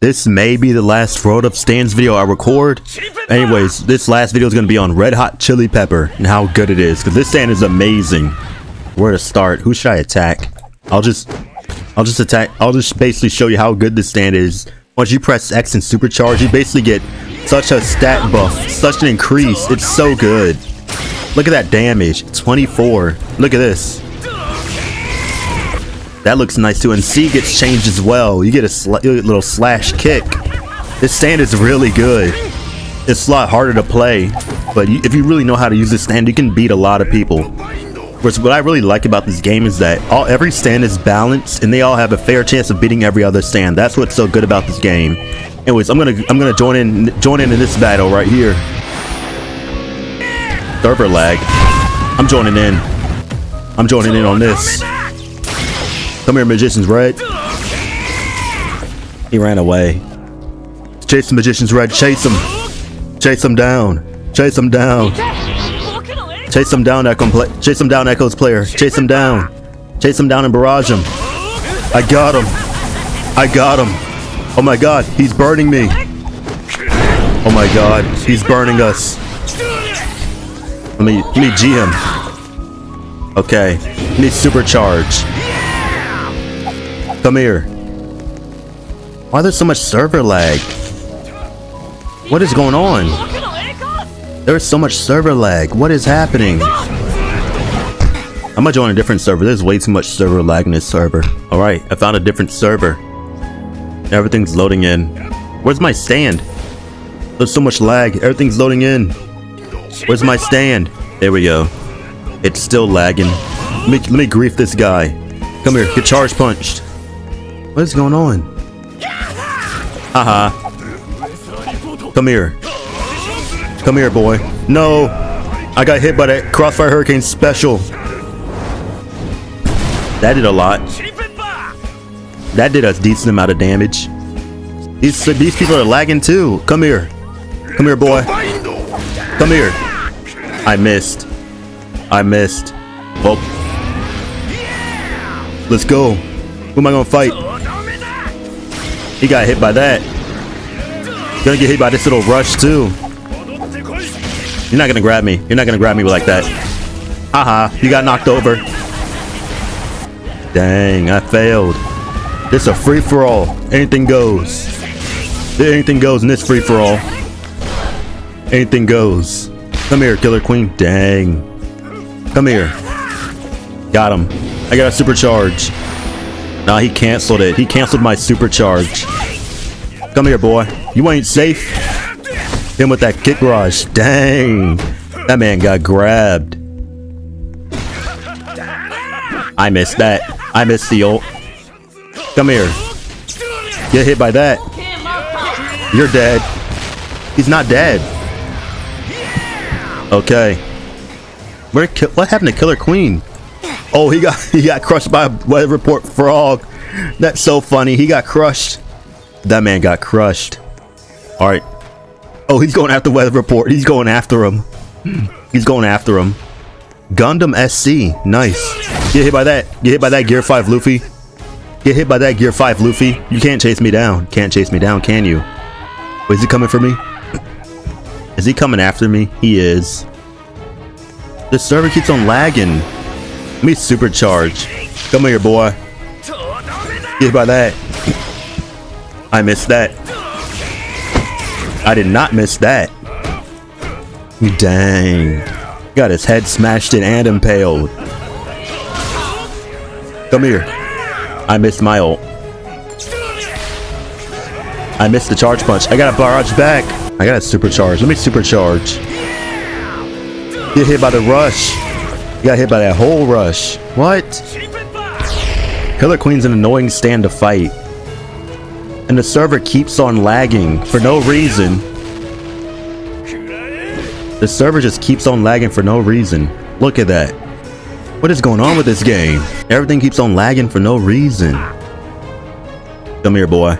This may be the last World of Stands video I record. Anyways, this last video is going to be on Red Hot Chili Pepper and how good it is. Because this stand is amazing. Where to start? Who should I attack? I'll just... I'll just attack... I'll just basically show you how good this stand is. Once you press X and supercharge, you basically get such a stat buff. Such an increase. It's so good. Look at that damage. 24. Look at this. That looks nice too. And C gets changed as well. You get a, sl little slash kick. This stand is really good. It's a lot harder to play. But you, if you really know how to use this stand, you can beat a lot of people. Whereas what I really like about this game is that all every stand is balanced and they all have a fair chance of beating every other stand. That's what's so good about this game. Anyways, I'm gonna I'm gonna join in join in in this battle right here. Server lag. I'm joining in. I'm joining in on this. Come here, Magician's Red. He ran away. Chase the Magician's Red. Chase him. Chase him down. Chase him down. Chase him down, Echo. Chase him down, Echoes player. Chase him down. Chase him down and barrage him. I got him. I got him. Oh my god, he's burning me. Oh my god, he's burning us. Let me let me G him. Okay. Let me supercharge. Come here. Why there's so much server lag? What is going on? There's so much server lag. What is happening? I'm gonna join a different server. There's way too much server lag in this server. Alright, I found a different server. Everything's loading in. Where's my stand? There's so much lag. Everything's loading in. Where's my stand? There we go. It's still lagging. Let me, let me grief this guy. Come here, get charge punched. What is going on? Haha. Come here. Come here, boy. No! I got hit by that Crossfire Hurricane special. That did a lot. That did a decent amount of damage. These, these people are lagging too. Come here. Come here, boy. Come here. I missed. I missed. Well. Let's go. Who am I gonna fight? He got hit by that. Gonna get hit by this little rush too. You're not gonna grab me. You're not gonna grab me like that. Haha, you got knocked over. Dang, I failed. This a free-for-all. Anything goes. Anything goes in this free-for-all. Anything goes. Come here, Killer Queen. Dang. Come here. Got him. I got a supercharge. Nah, he canceled it. He canceled my supercharge. Come here, boy. You ain't safe. Him with that kick rush. Dang. That man got grabbed. I missed that. I missed the ult. Come here. Get hit by that. You're dead. He's not dead. Okay. Where? What happened to Killer Queen? Oh, he got he got crushed by a weather report frog. That's so funny. He got crushed. That man got crushed. All right. Oh, he's going after weather report. He's going after him. He's going after him. Gundam SC. Nice. Get hit by that. Get hit by that Gear 5 Luffy. Get hit by that Gear 5 Luffy. You can't chase me down. Can't chase me down, can you? Wait, is he coming for me? Is he coming after me? He is. The server keeps on lagging. Let me supercharge. Come here, boy. Get by that. I missed that. I did not miss that. Dang. Got his head smashed in and impaled. Come here. I missed my ult. I missed the charge punch. I got a barrage back. I got a supercharge. Let me supercharge. Get hit by the rush. You got hit by that whole rush. What? Killer Queen's an annoying stand to fight. And the server keeps on lagging for no reason. The server just keeps on lagging for no reason. Look at that. What is going on with this game? Everything keeps on lagging for no reason. Come here, boy.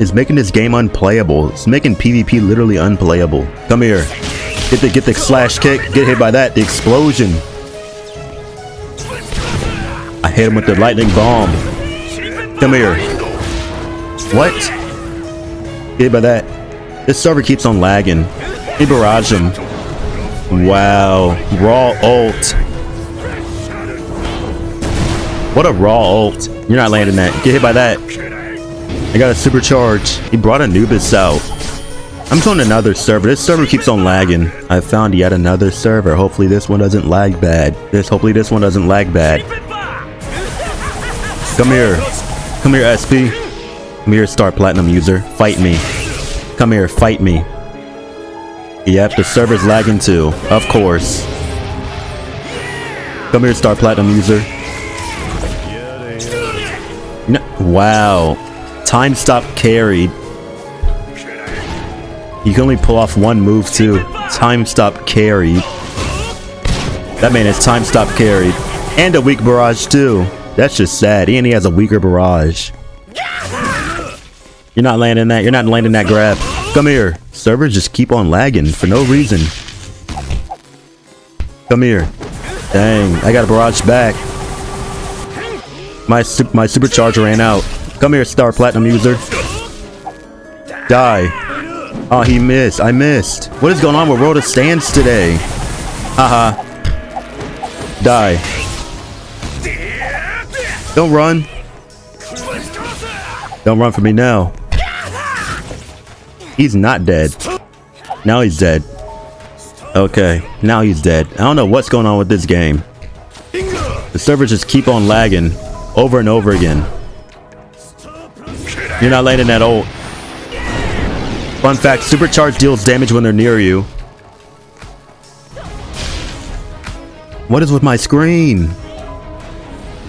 It's making this game unplayable. It's making PvP literally unplayable. Come here. Get the get the slash kick. Get hit by that. The explosion. I hit him with the lightning bomb. Come here. What? Get by that. This server keeps on lagging. He barrage him. Wow. Raw ult. What a raw ult. You're not landing that. Get hit by that. I got a supercharge. He brought Anubis out. I'm going to another server. This server keeps on lagging. I found yet another server. Hopefully this one doesn't lag bad. This hopefully this one doesn't lag bad. Come here. Come here, SP. Come here, Star Platinum user. Fight me. Come here, fight me. Yep, the server's lagging too. Of course. Come here, Star Platinum user. No, wow. Time stop carried. You can only pull off one move too. Time stop carried. That man is time stop carried. And a weak barrage too. That's just sad. And he has a weaker barrage. You're not landing that. You're not landing that grab. Come here. Servers just keep on lagging for no reason. Come here. Dang, I got a barrage back. My my supercharger ran out. Come here, Star Platinum user. Die. Oh, he missed. I missed. What is going on with World of Stands today? Haha. Die. Don't run. Don't run for me now. He's not dead. Now he's dead. Okay, now he's dead. I don't know what's going on with this game. The servers just keep on lagging over and over again. You're not landing that ult. Fun fact, supercharge deals damage when they're near you. What is with my screen?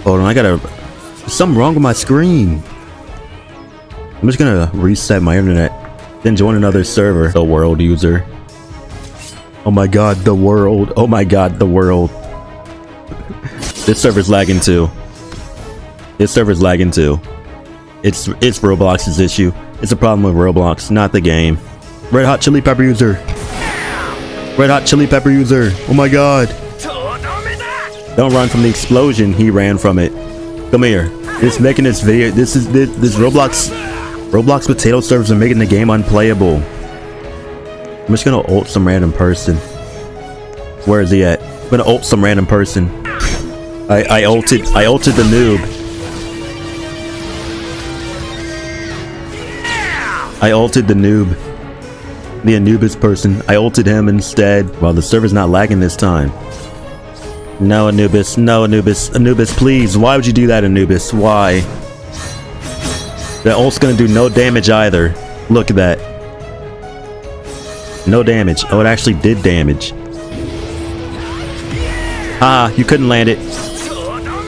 Hold on, I gotta... Something wrong with my screen. I'm just gonna reset my internet. Then join another server. The world user. Oh my god, the world. Oh my god, the world. this server's lagging too. This server's lagging too. It's it's Roblox's issue. It's a problem with Roblox, not the game. Red Hot Chili Pepper user. Red Hot Chili Pepper user. Oh my god. Don't run from the explosion. He ran from it. Come here. It's making this video. This is this, this Roblox. Roblox potato servers are making the game unplayable. I'm just gonna ult some random person. Where is he at? I'm gonna ult some random person. I I ulted I ulted the noob. I ulted the noob. The Anubis person. I ulted him instead. Well, the server's not lagging this time. No, Anubis. No, Anubis. Anubis, please. Why would you do that, Anubis? Why? That ult's gonna do no damage either. Look at that. No damage. Oh, it actually did damage. Ah, you couldn't land it.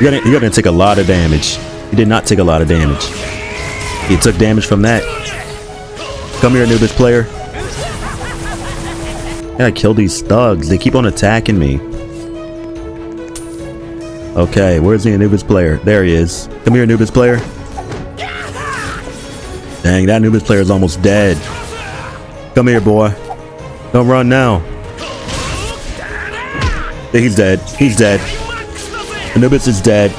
You're gonna, you're gonna take a lot of damage. You did not take a lot of damage. You took damage from that. Come here, Anubis player. I kill these thugs. They keep on attacking me. Okay, where's the Anubis player? There he is. Come here, Anubis player. Dang, that Anubis player is almost dead. Come here, boy. Don't run now. He's dead. He's dead. Anubis is dead.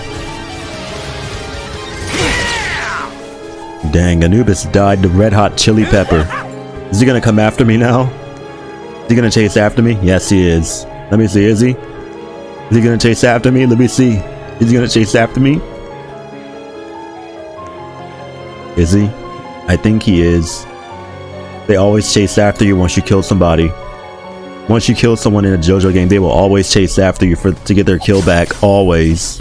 Dang, Anubis died to red hot chili pepper. Is he gonna come after me now? Is he gonna chase after me? Yes, he is. Let me see, is he? Is he gonna chase after me? Let me see. Is he gonna chase after me? Is he? I think he is. They always chase after you once you kill somebody. Once you kill someone in a JoJo game, they will always chase after you for to get their kill back. Always.